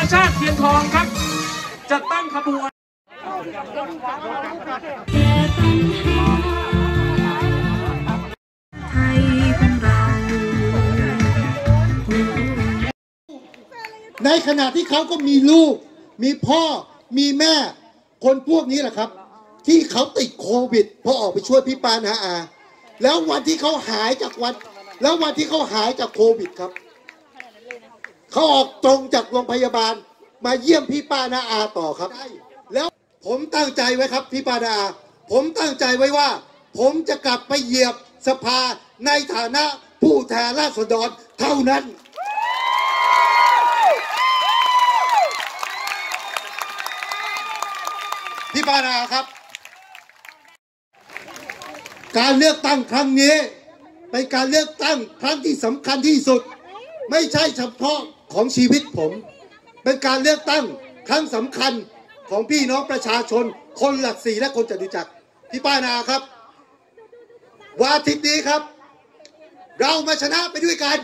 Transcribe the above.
าชาติเทียนทองครับ จะตั้งขบวนในขณะที่เขาก็มีลูก มีพ่อ มีแม่ คนพวกนี้แหละครับ ที่เขาติดโควิดพราะออกไปช่วยพี่ปานาอา แล้ววันที่เขาหายจากวัน แล้ววันที่เขาหายจากโควิดครับ เขาออกตรงจากโรงพยาบาล มาเยี่ยมพี่ป้านาอาต่อครับ แล้วผมตั้งใจไว้ครับพี่ป้านาอาผมตั้งใจไว้ว่า ผมจะกลับไปเหยียบสภาในฐานะผู้แทนราษฎรเท่านั้น พี่ปานาครับ การเลือกตั้งครั้งนี้ เป็นการเลือกตั้งครั้งที่สำคัญที่สุด ไม่ใช่เฉพาะ ของชีวิตผม เป็นการเลือกตั้งครั้งสำคัญของพี่น้องประชาชน คนหลักสี่และคนจตุจักรพี่ป้านาครับวันอาทิตย์นี้ครับ เรามาชนะไปด้วยกัน